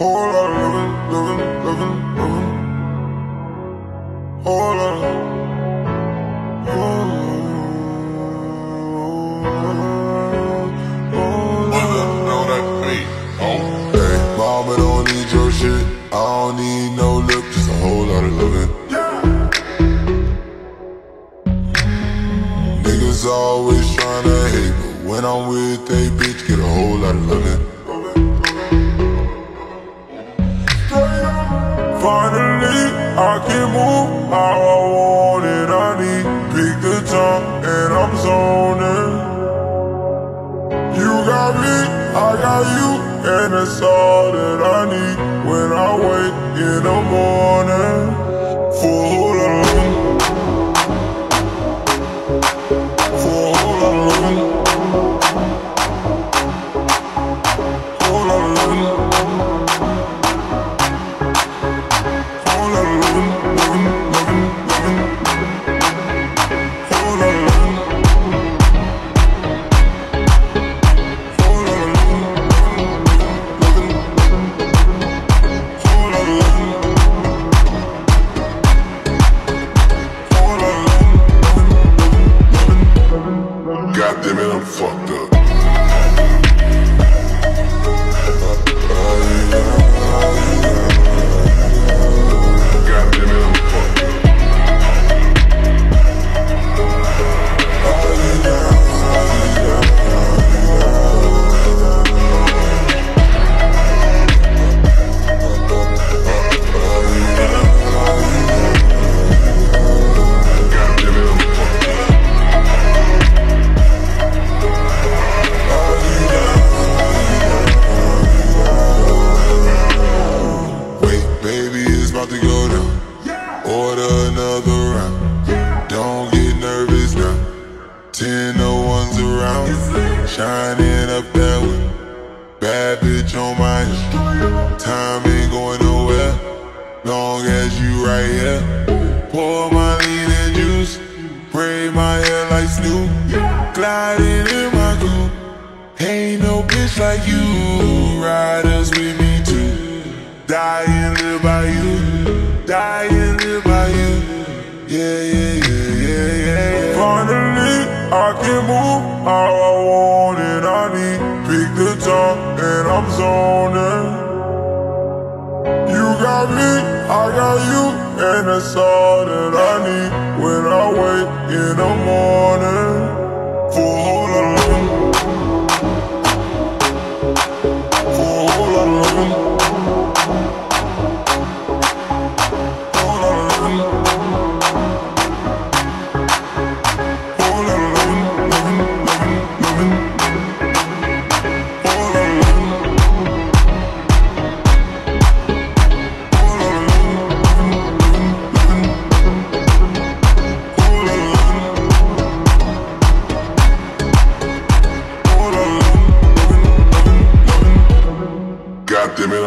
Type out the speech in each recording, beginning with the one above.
Whole lot of living, living, living, living. Whole lot mama don't need your shit. I don't need no lip, just a whole lot of loving. Niggas always tryna hate, but when I'm with a bitch, get a whole lot of loving. I can move how I want it. I need pick the time and I'm zoning. You got me, I got you, and that's all that I need when I wake in the morning. For no ones around. Shining up that way. Bad bitch on my hip. Time ain't going nowhere. Long as you right here. Pour my lean and juice. Braid my hair like Snoop. Gliding in my coupe. Ain't no bitch like you. Riders with me too. Die and live by you. Die and live by you. Yeah, yeah, I can move how I want it. I need pick the time and I'm zoning. You got me, I got you, and that's all that I need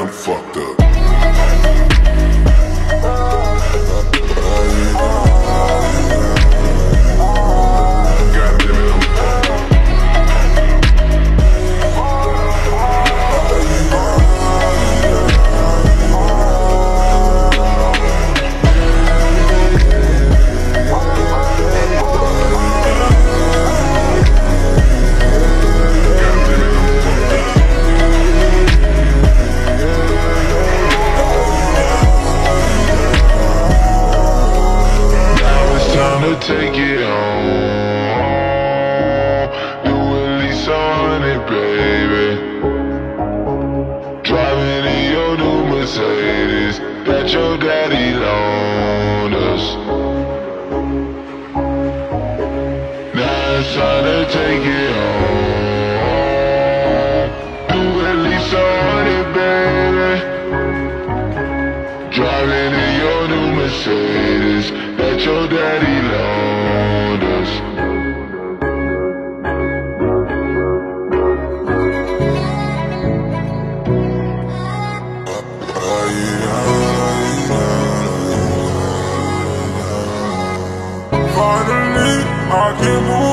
I'm fucked up. To take it home Do at least a hundred, baby. Driving in your new Mercedes that your daddy loaned us. Now it's time to take it tremula.